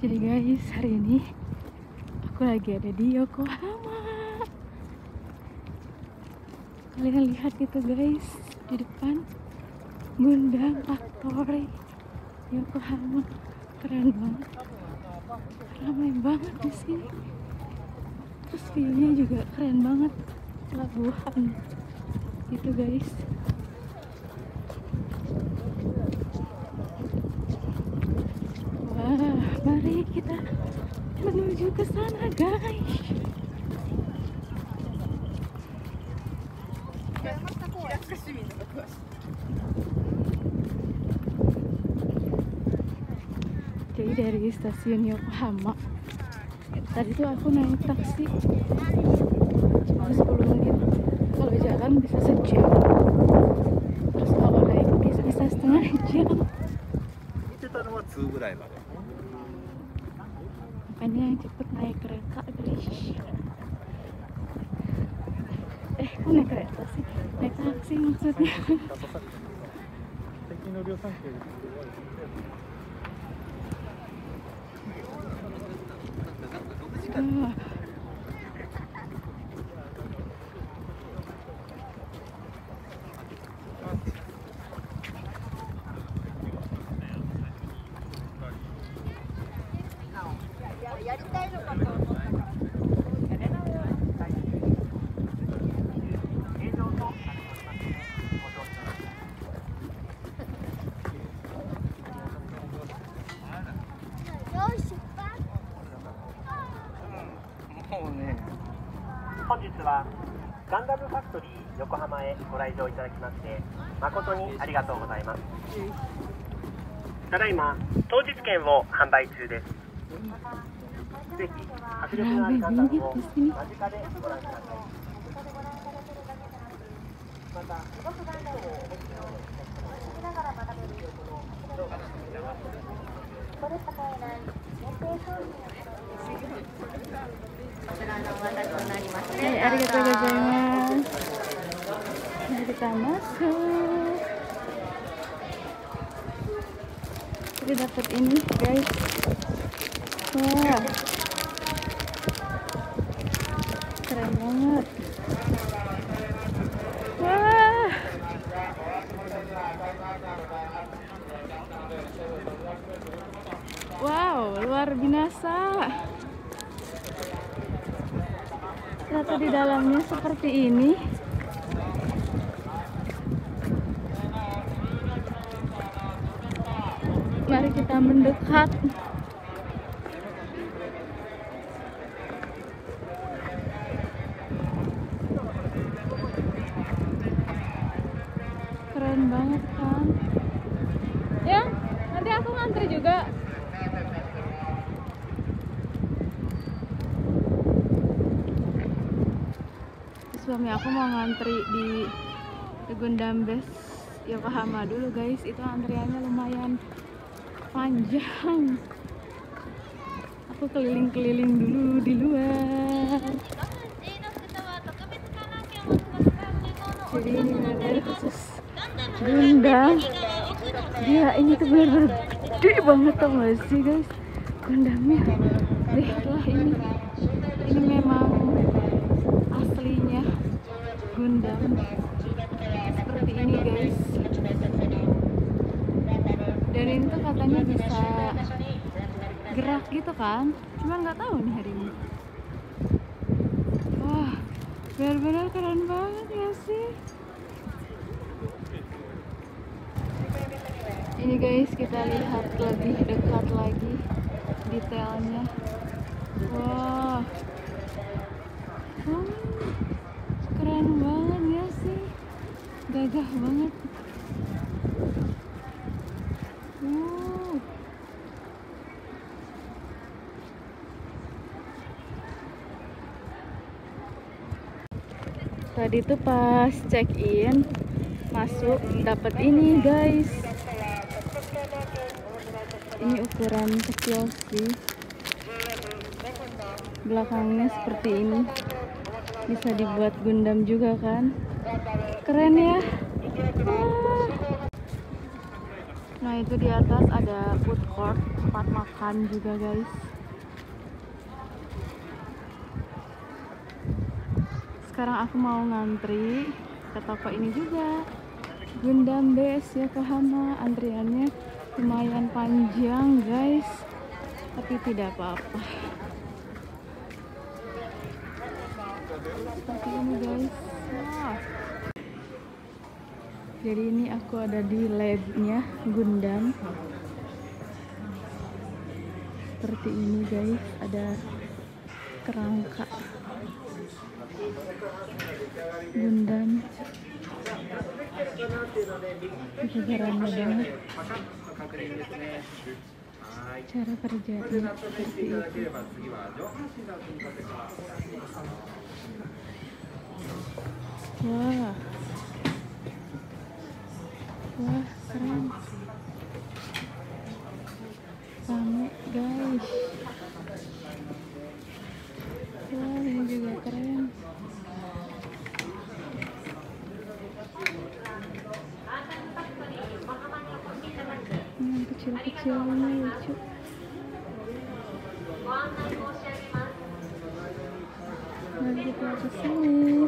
Jadi guys, hari ini aku lagi ada di Yokohama. Kalian lihat itu guys, di depan Gundam Factory Yokohama. Keren banget. Ramai banget di sini. Terus view-nya juga keren banget. Pelabuhan. Gitu guys. Wah, mari kita menuju ke sana, guys. Jadi dari stasiun Yokohama Tadi tuh aku naik taksi Cuma 10 menit Kalau jalan bisa sejam Terus kalau naik bis bisa setengah jam 見てたのは2ぐらいまで Makanya yang cepet naik kereta guys. Eh kok naik kereta sih? Naik taksi maksudnya. 敵もうね。本日はガンダムファクトリー横浜へご来場いただきまして誠にありがとうございます。ただいま当日券を販売中です。ぜひ迫力のあるガンダムを間近でご覧ください。また動くガンダムを Jadi dapat ini, guys. Wah. Keren banget. Wah. Wow, luar biasa. Ternyata di dalamnya seperti ini. Mari kita mendekat. Keren banget kan? Ya, nanti aku ngantri juga. suami aku mau ngantri di Gundam Base Yokohama dulu guys itu antriannya lumayan panjang. Aku keliling-keliling dulu di luar. Jadi ini benar-benar khusus Gundam dia ini tuh benar-benar gede banget tau gak sih guys? Gundamnya lihatlah ini. Ini memang aslinya Gundam seperti ini guys dan ini tuh katanya bisa gerak gitu kan? Cuma nggak tahu nih hari ini. Wah benar-benar keren banget ya sih? Ini guys kita lihat lebih dekat lagi detailnya. Wah. Hmm, keren banget ya sih? Gagah banget uh. tadi tuh pas check in masuk dapat ini guys. Ini ukuran kecil sih. Belakangnya seperti ini. Bisa dibuat Gundam juga kan? Keren ya? Wah. Nah itu di atas ada food court tempat makan juga guys. Sekarang aku mau ngantri ke toko ini juga. Gundam Base Yokohama antriannya lumayan panjang guys, tapi tidak apa-apa. Seperti ini guys. Jadi ini aku ada di labnya Gundam. Seperti ini guys, ada kerangka Gundam. Kegerannya banget. Cara kerjanya seperti itu. Wah. Wah, keren. Rame, guys. Wah, ini juga keren. Ini yang kecil-kecilnya lucu. Mari kita ke sini.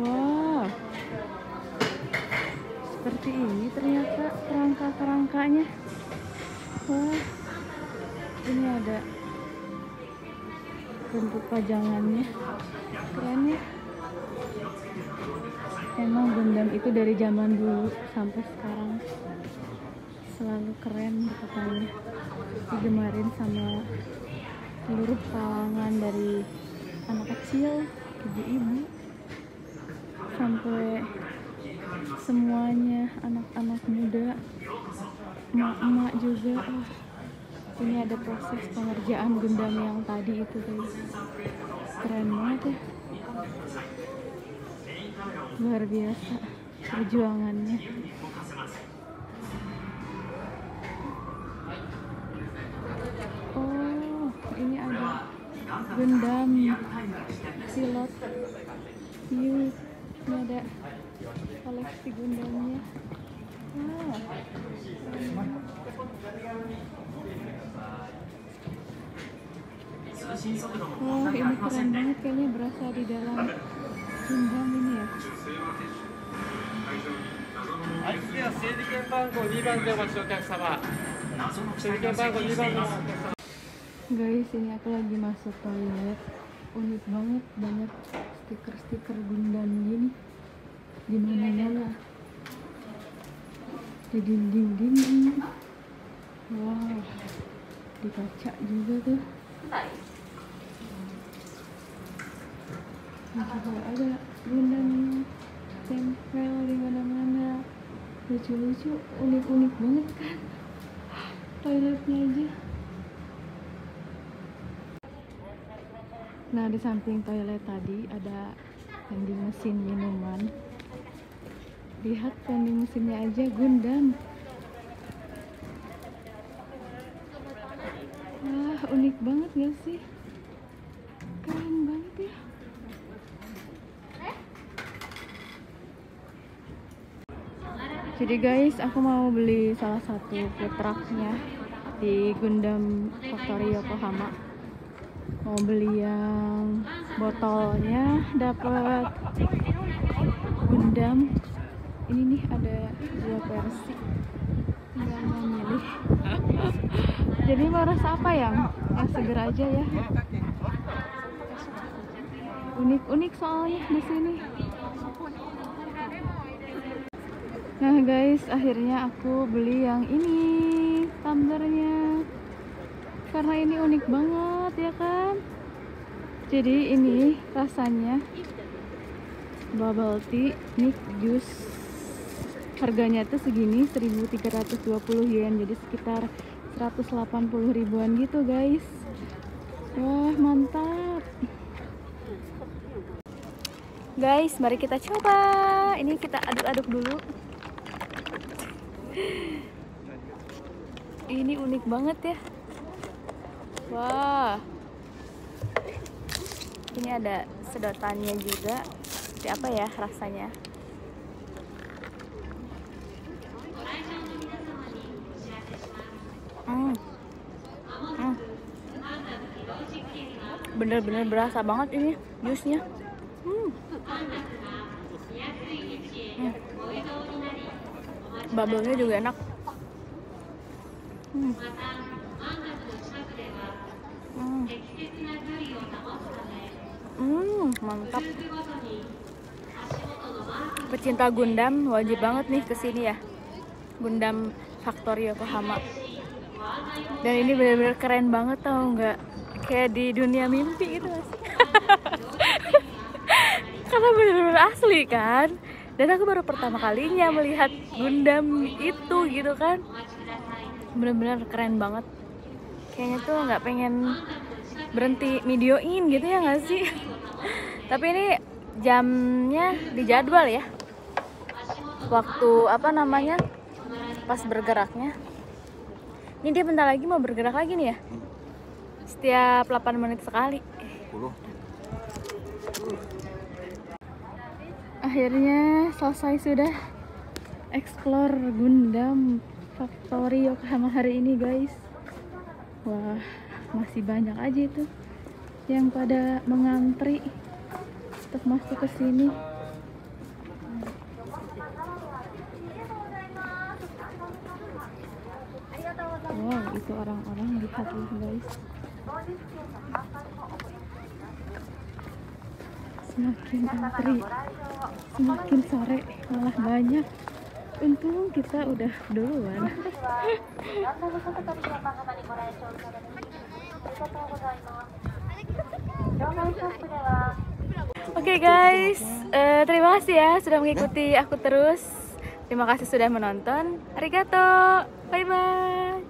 Wah. Seperti ini ternyata kerangka-kerangkanya. Wah. Ini ada bentuk pajangannya. Keren ya. Emang Gundam itu dari zaman dulu sampai sekarang selalu keren katanya digemarin sama seluruh kalangan dari anak kecil, ibu-ibu sampai semuanya anak-anak muda emak-emak juga. Oh, ini ada proses pengerjaan Gundam yang tadi itu guys. Keren banget ya. Luar biasa perjuangannya. Oh ini ada Gundam Silot. Ini ada koleksi gundamnya Wah, oh, ini keren banget kayaknya berasa di dalam gundam ini ya. Guys, ini aku lagi masuk toilet. Unik banget, banyak stiker-stiker Gundam gini di mana-mana. Di dinding-dinding. Wow, di kaca juga tuh. Juga ada Gundamnya tempel di mana-mana. Lucu-lucu, unik-unik banget kan? Toiletnya aja. Nah, di samping toilet tadi ada vending mesin minuman. Lihat vending mesinnya aja Gundam. Wah, unik banget gak sih? Keren banget ya. Jadi guys, aku mau beli salah satu food trucknya di Gundam Factory Yokohama mau beli yang botolnya dapat Gundam ini nih ada dua versi. Tinggal mau milih jadi mau rasa apa yang? Yang seger aja ya. Unik-unik soalnya di sini. Nah guys akhirnya aku beli yang ini tumblernya. Karena ini unik banget ya kan? Jadi ini rasanya bubble tea mix juice harganya tuh segini 1320 yen jadi sekitar 180 ribuan gitu guys wah mantap guys mari kita coba ini kita aduk-aduk dulu ini unik banget ya Wah. Ini ada sedotannya juga. Seperti apa ya rasanya? Hmm. Hmm. bener-bener berasa banget ini jusnya. Hmm. hmm. juga enak. Hmm. Hmm. mantap. Pecinta Gundam wajib banget nih ke sini ya. Gundam Factory Yokohama dan ini bener-bener keren banget tau nggak kayak di dunia mimpi gitu sih? Karena bener-bener asli kan? Dan aku baru pertama kalinya melihat Gundam itu gitu kan? Bener-bener keren banget. Kayaknya tuh nggak pengen berhenti videoin gitu ya nggak sih? Tapi ini jamnya dijadwal ya? Waktu apa namanya? Pas bergeraknya ini dia bentar lagi mau bergerak lagi nih ya? Setiap 8 menit sekali. Akhirnya selesai sudah explore Gundam Factory Yokohama hari ini guys. Wah masih banyak aja itu yang pada mengantri untuk masuk ke sini wow itu orang-orang lihat loh guys semakin antri semakin sore malah banyak untung kita udah duluan Oke guys, eh, terima kasih ya sudah mengikuti aku terus. Terima kasih sudah menonton. Arigato, bye bye.